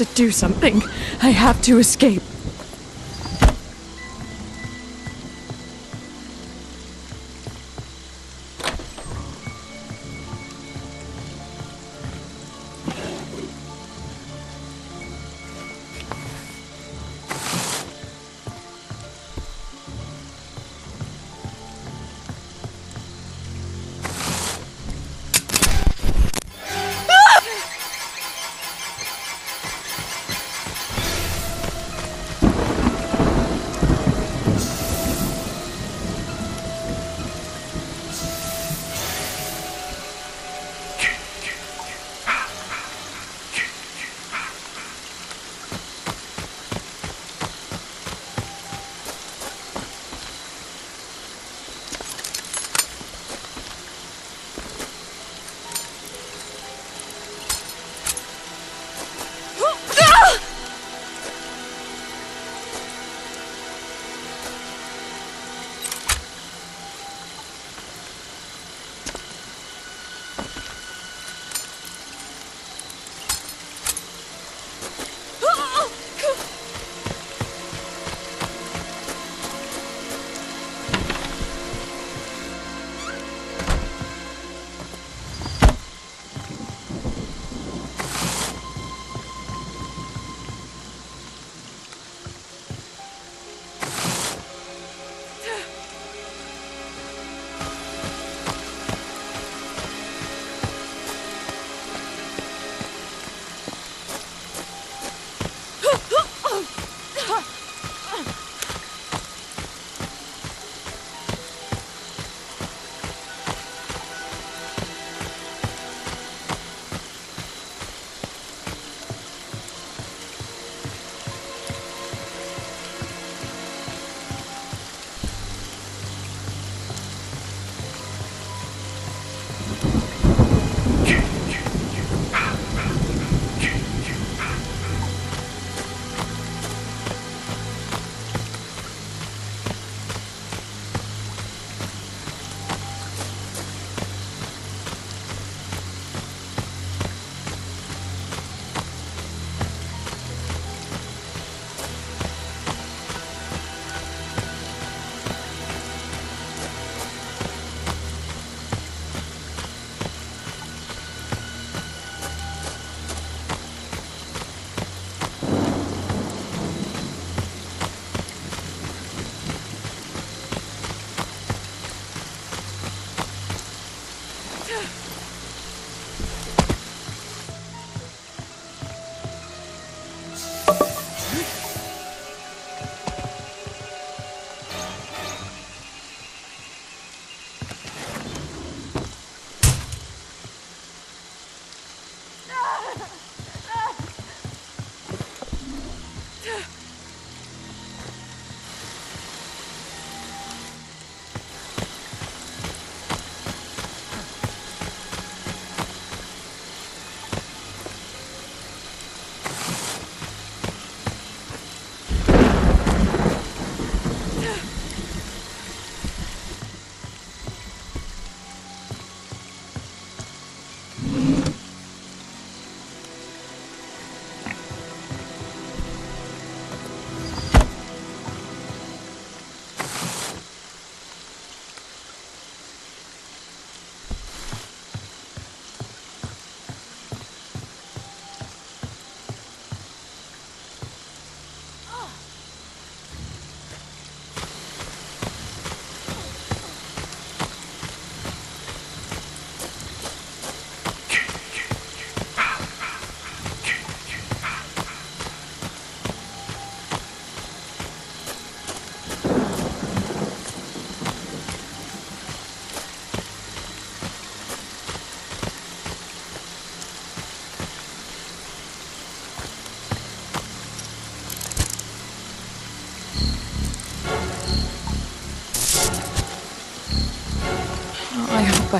to do something. I have to escape. I hope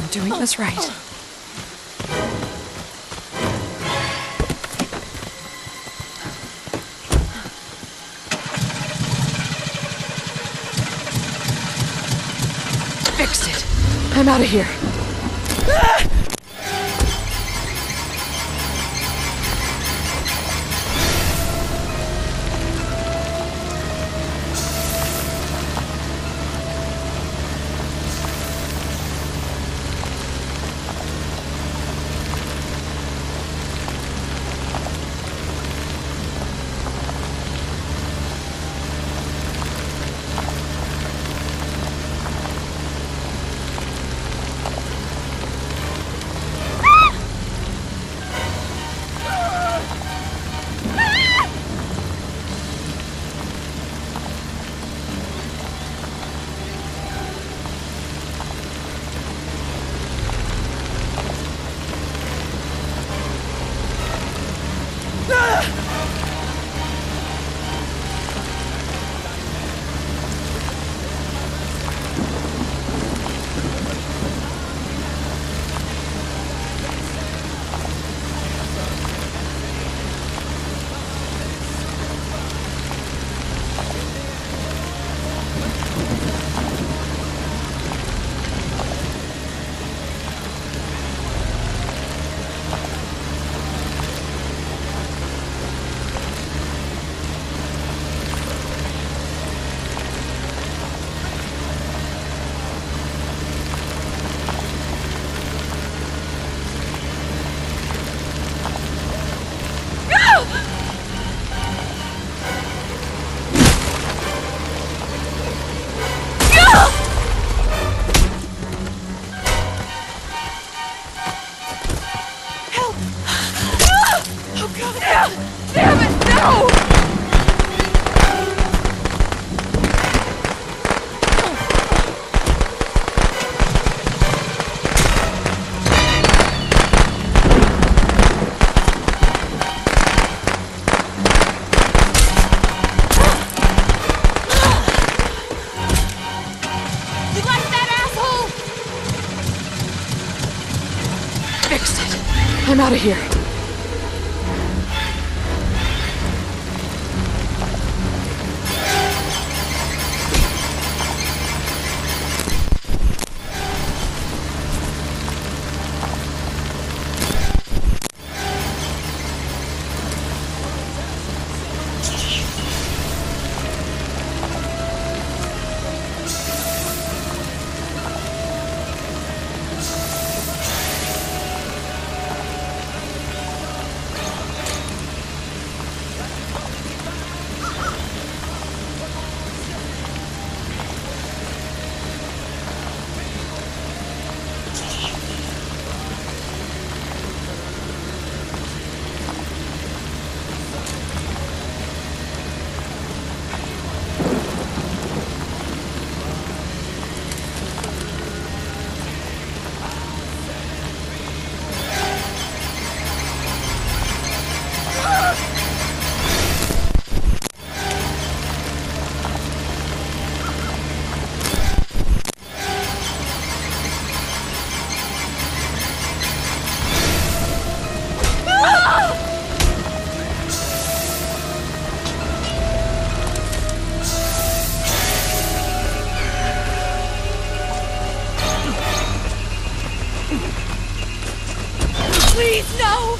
I'm doing this right. Fixed it. I'm out of here. No!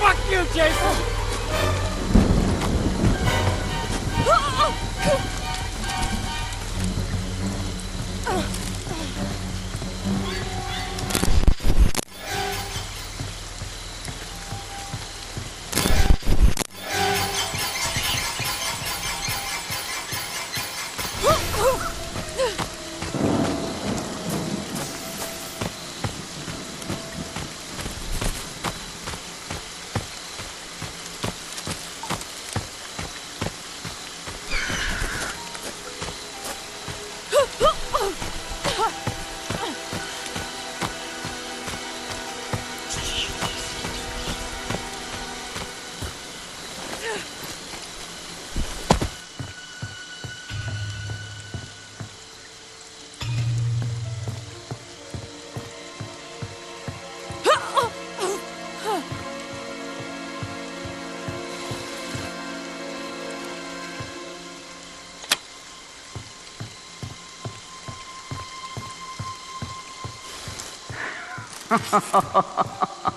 Fuck you, Jason! ha ha ha ha ha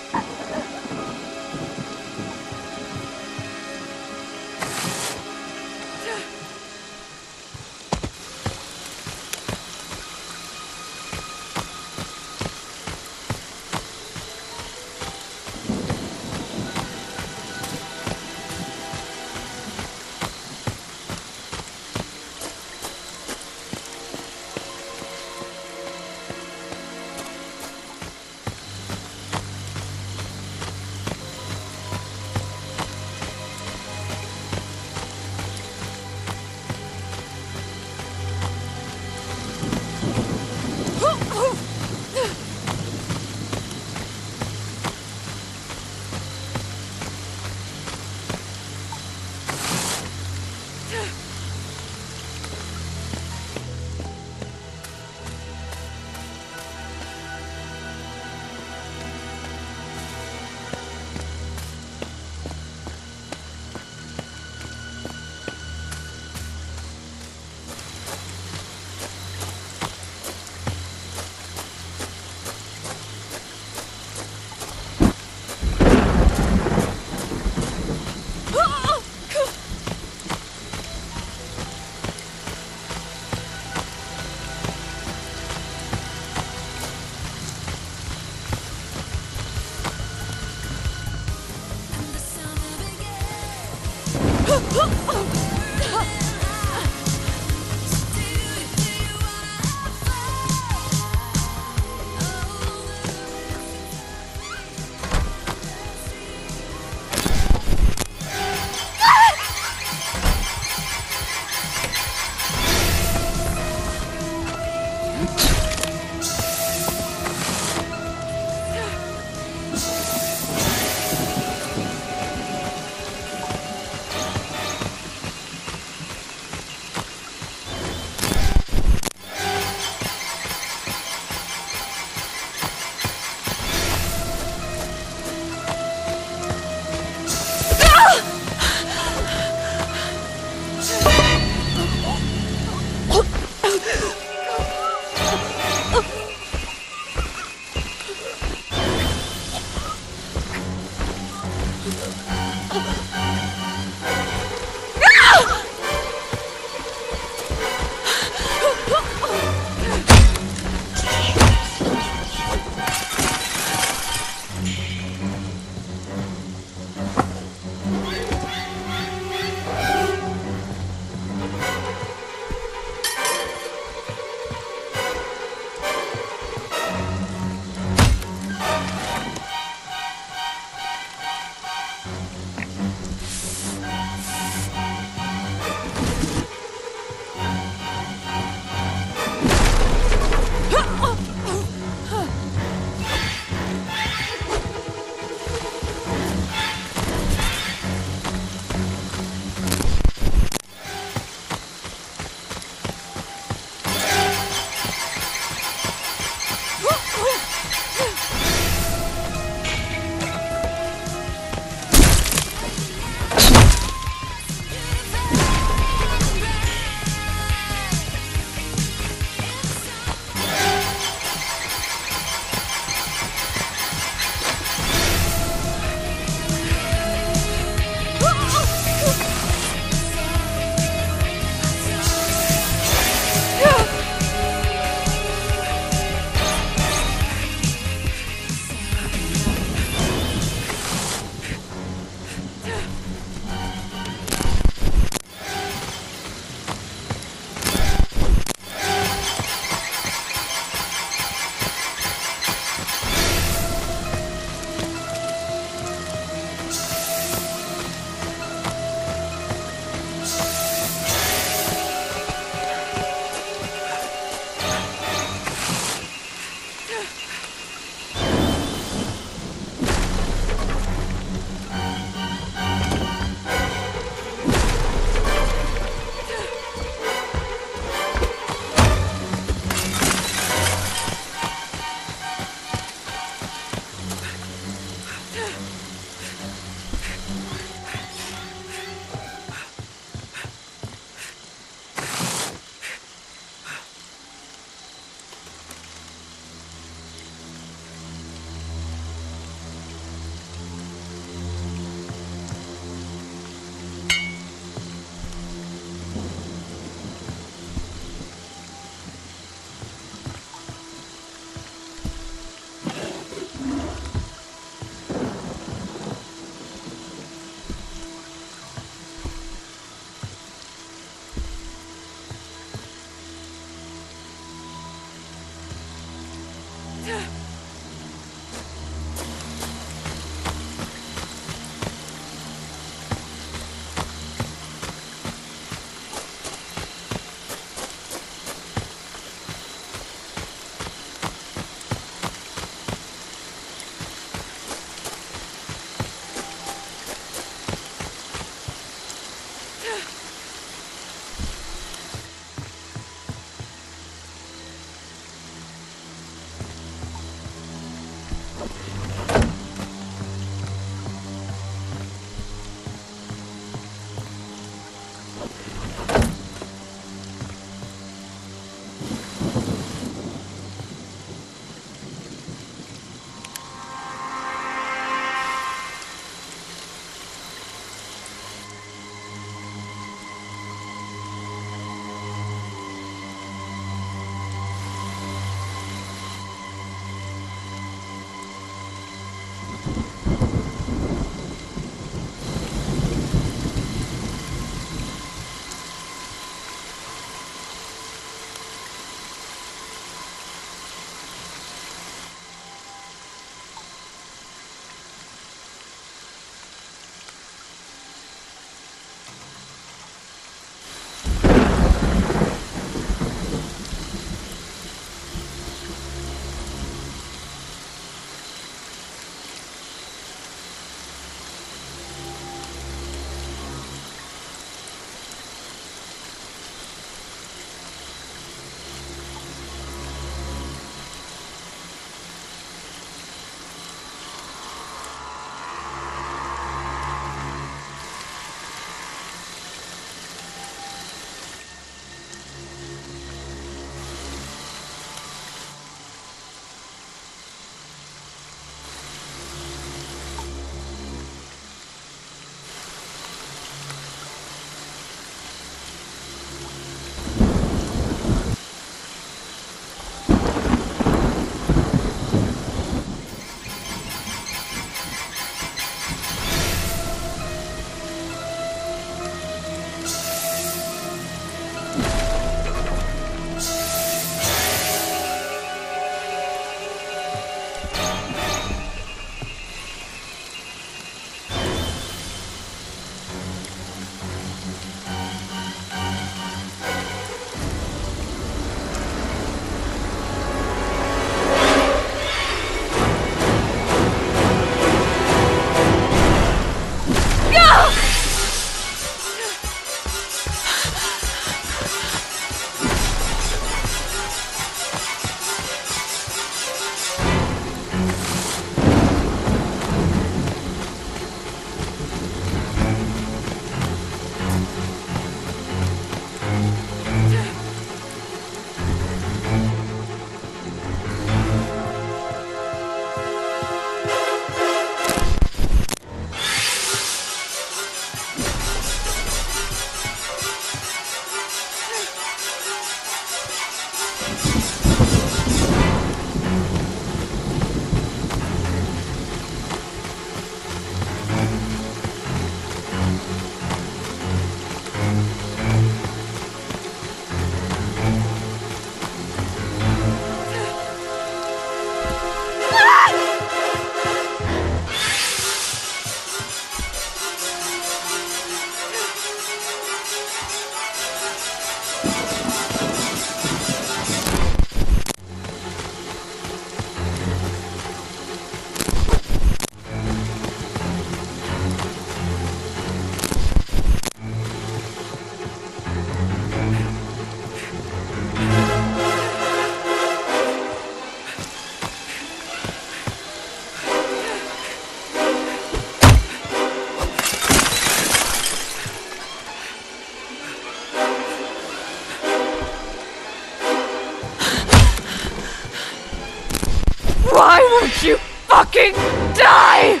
Fucking die?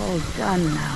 All done now.